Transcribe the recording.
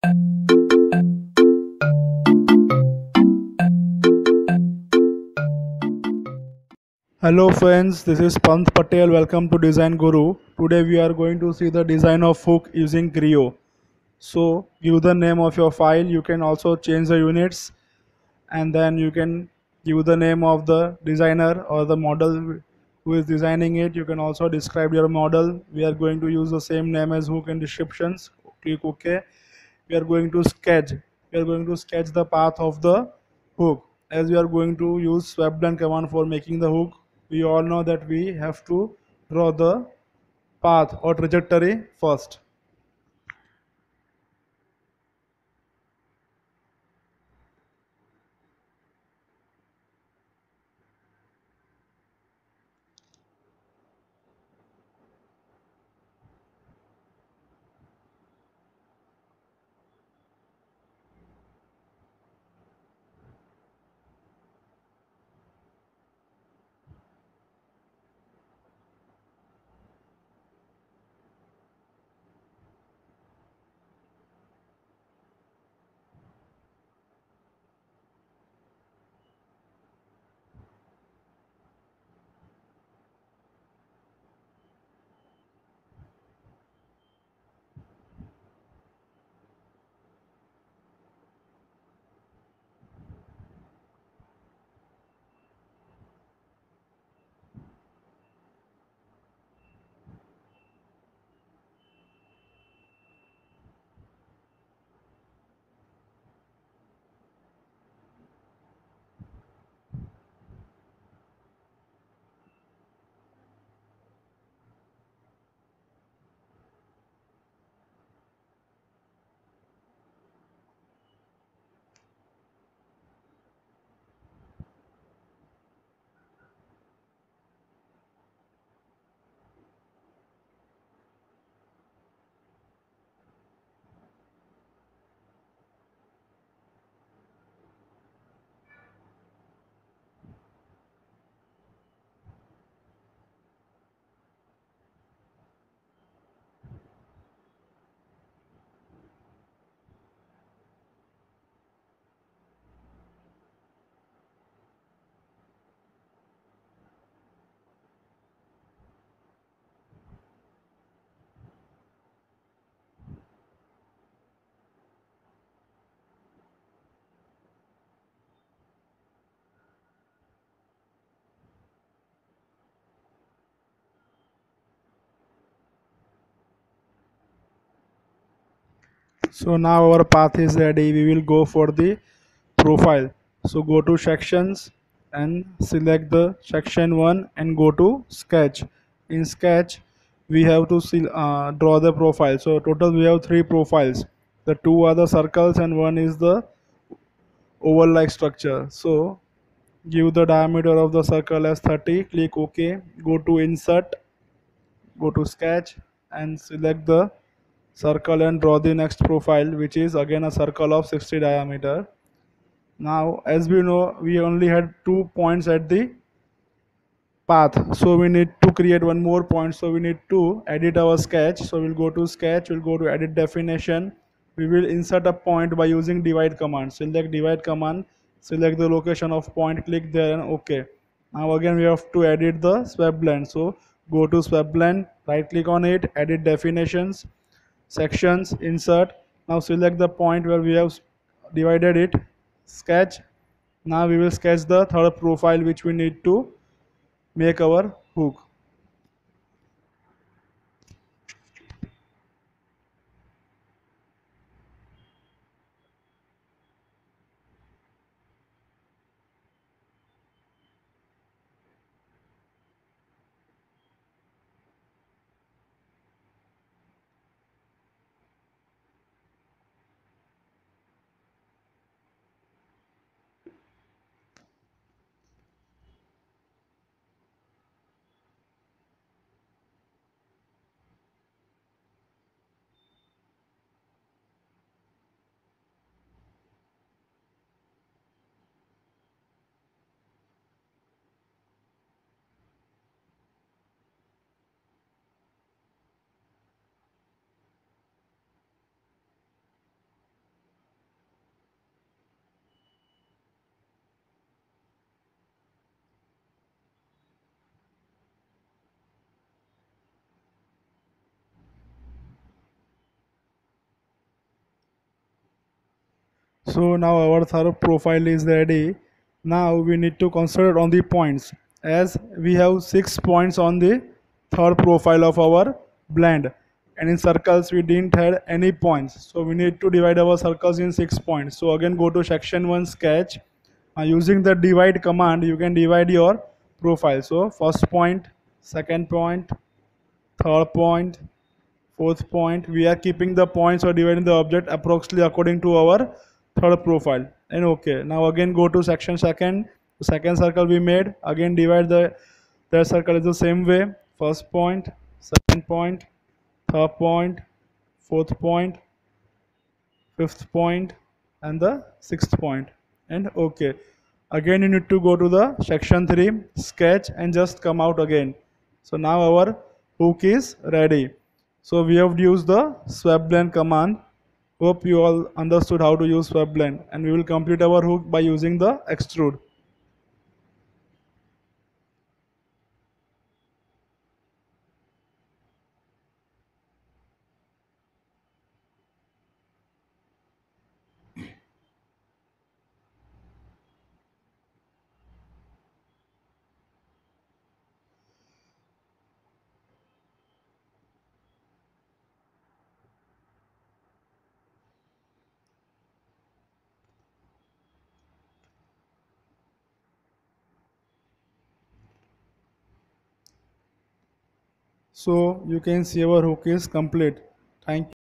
Hello friends, this is Panth Patel. Welcome to Design Guru. Today we are going to see the design of hook using Creo. So give the name of your file. You can also change the units and then you can give the name of the designer or the model who is designing it. You can also describe your model. We are going to use the same name as hook in descriptions. Click OK. We are going to sketch. We are going to sketch the path of the hook as we are going to use blend command for making the hook we all know that we have to draw the path or trajectory first so now our path is ready. We will go for the profile. So go to sections and select the section 1 and go to sketch. In sketch we have to see, uh, draw the profile. So total we have three profiles. The two are the circles and one is the oval like structure. So give the diameter of the circle as 30 click ok. Go to insert go to sketch and select the circle and draw the next profile which is again a circle of 60 diameter. Now as we know we only had two points at the path. So we need to create one more point. So we need to edit our sketch. So we'll go to sketch. We'll go to edit definition. We will insert a point by using divide command. Select divide command. Select the location of point. Click there and ok. Now again we have to edit the swept blend. So go to swept blend. Right click on it. Edit definitions sections insert. Now select the point where we have divided it. Sketch. Now we will sketch the third profile which we need to make our hook so now our third profile is ready now we need to concentrate on the points. As we have six points on the third profile of our blend. And in circles we didn't have any points. So we need to divide our circles in six points. So again go to section 1 sketch. Uh, using the divide command you can divide your profile. So first point second point third point fourth point. We are keeping the points or dividing the object approximately according to our third profile. And okay now again go to section second. Second circle we made. Again divide the third circle is the same way. First point second point third point fourth point fifth point and the sixth point. And okay again you need to go to the section 3 sketch and just come out again. So now our hook is ready. So we have used the swept blend command hope you all understood how to use swept blend and we will complete our hook by using the extrude so you can see our hook is complete. Thank you